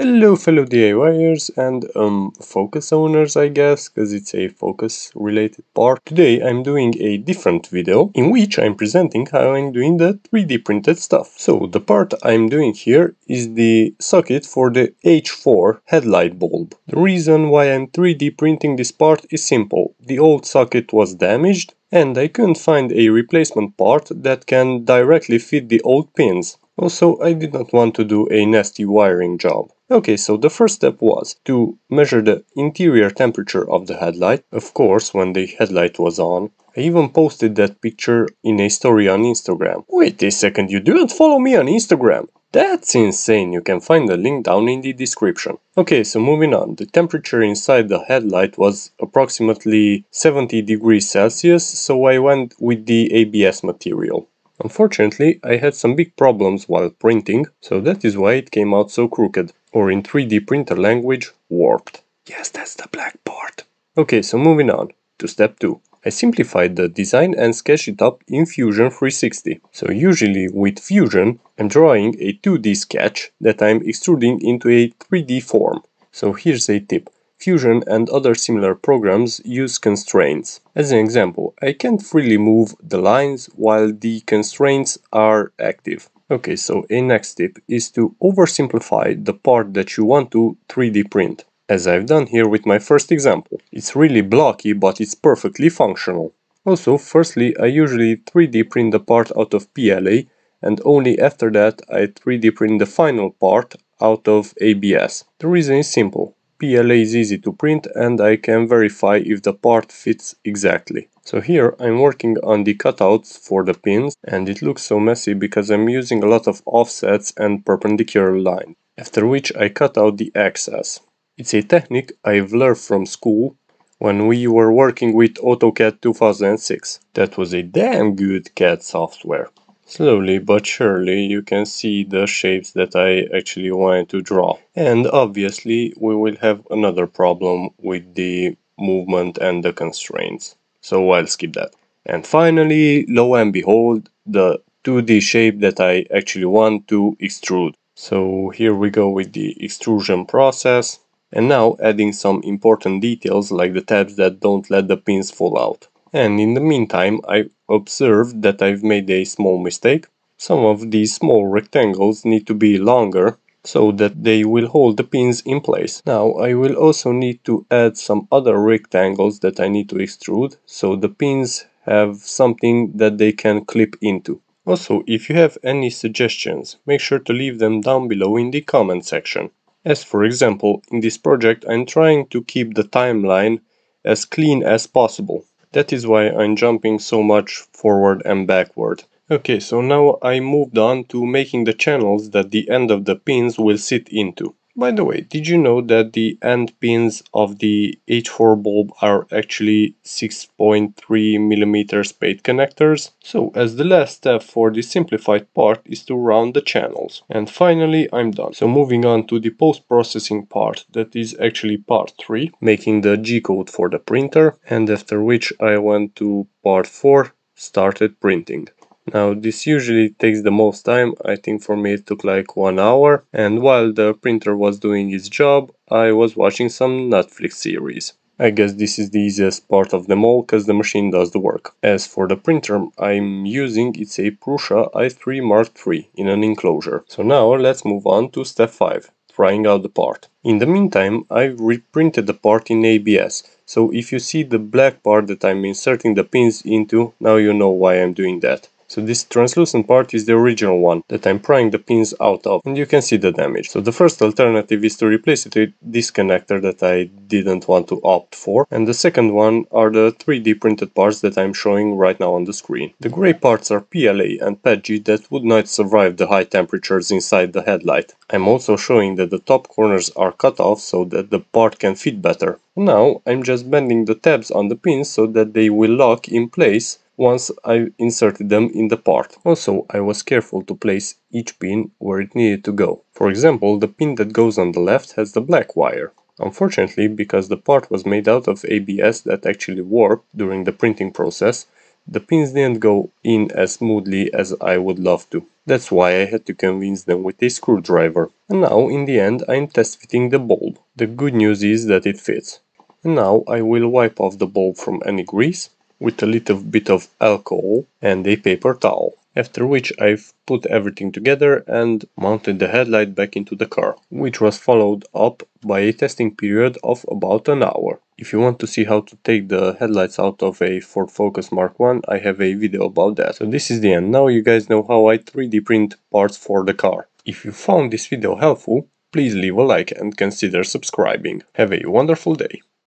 Hello fellow DIYers and um, focus owners I guess, because it's a focus related part. Today I'm doing a different video in which I'm presenting how I'm doing the 3D printed stuff. So the part I'm doing here is the socket for the H4 headlight bulb. The reason why I'm 3D printing this part is simple. The old socket was damaged and I couldn't find a replacement part that can directly fit the old pins. Also, I did not want to do a nasty wiring job. Okay, so the first step was to measure the interior temperature of the headlight, of course when the headlight was on. I even posted that picture in a story on Instagram. Wait a second, you didn't follow me on Instagram? That's insane, you can find the link down in the description. Okay, so moving on, the temperature inside the headlight was approximately 70 degrees Celsius, so I went with the ABS material. Unfortunately, I had some big problems while printing, so that is why it came out so crooked, or in 3D printer language, warped. Yes, that's the black part. Okay, so moving on to step 2. I simplified the design and sketched it up in Fusion 360. So usually with Fusion, I'm drawing a 2D sketch that I'm extruding into a 3D form. So here's a tip. Fusion and other similar programs use constraints. As an example, I can't freely move the lines while the constraints are active. Okay, so a next tip is to oversimplify the part that you want to 3D print, as I've done here with my first example. It's really blocky, but it's perfectly functional. Also, firstly, I usually 3D print the part out of PLA, and only after that I 3D print the final part out of ABS. The reason is simple. PLA is easy to print and I can verify if the part fits exactly. So here I'm working on the cutouts for the pins and it looks so messy because I'm using a lot of offsets and perpendicular lines. After which I cut out the excess. It's a technique I've learned from school when we were working with AutoCAD 2006. That was a damn good CAD software. Slowly but surely you can see the shapes that I actually wanted to draw. And obviously we will have another problem with the movement and the constraints. So I'll skip that. And finally, lo and behold, the 2D shape that I actually want to extrude. So here we go with the extrusion process. And now adding some important details like the tabs that don't let the pins fall out. And in the meantime, I observed that I've made a small mistake. Some of these small rectangles need to be longer so that they will hold the pins in place. Now I will also need to add some other rectangles that I need to extrude so the pins have something that they can clip into. Also, if you have any suggestions, make sure to leave them down below in the comment section. As for example, in this project I'm trying to keep the timeline as clean as possible. That is why I'm jumping so much forward and backward. Okay, so now I moved on to making the channels that the end of the pins will sit into. By the way, did you know that the end pins of the H4 bulb are actually 6.3mm spade connectors? So as the last step for the simplified part is to round the channels. And finally I'm done. So moving on to the post-processing part, that is actually part 3, making the G-code for the printer, and after which I went to part 4, started printing. Now this usually takes the most time, I think for me it took like one hour and while the printer was doing its job I was watching some Netflix series. I guess this is the easiest part of them all cause the machine does the work. As for the printer I'm using it's a Prusa i3 Mark III in an enclosure. So now let's move on to step 5, trying out the part. In the meantime I've reprinted the part in ABS so if you see the black part that I'm inserting the pins into, now you know why I'm doing that. So this translucent part is the original one that I'm prying the pins out of and you can see the damage. So the first alternative is to replace it with this connector that I didn't want to opt for and the second one are the 3D printed parts that I'm showing right now on the screen. The grey parts are PLA and PETG that would not survive the high temperatures inside the headlight. I'm also showing that the top corners are cut off so that the part can fit better. Now I'm just bending the tabs on the pins so that they will lock in place once I inserted them in the part. Also, I was careful to place each pin where it needed to go. For example, the pin that goes on the left has the black wire. Unfortunately, because the part was made out of ABS that actually warped during the printing process, the pins didn't go in as smoothly as I would love to. That's why I had to convince them with a screwdriver. And now, in the end, I'm test fitting the bulb. The good news is that it fits. And now I will wipe off the bulb from any grease with a little bit of alcohol and a paper towel. After which I've put everything together and mounted the headlight back into the car, which was followed up by a testing period of about an hour. If you want to see how to take the headlights out of a Ford Focus Mark 1, I have a video about that. So this is the end. Now you guys know how I 3D print parts for the car. If you found this video helpful, please leave a like and consider subscribing. Have a wonderful day.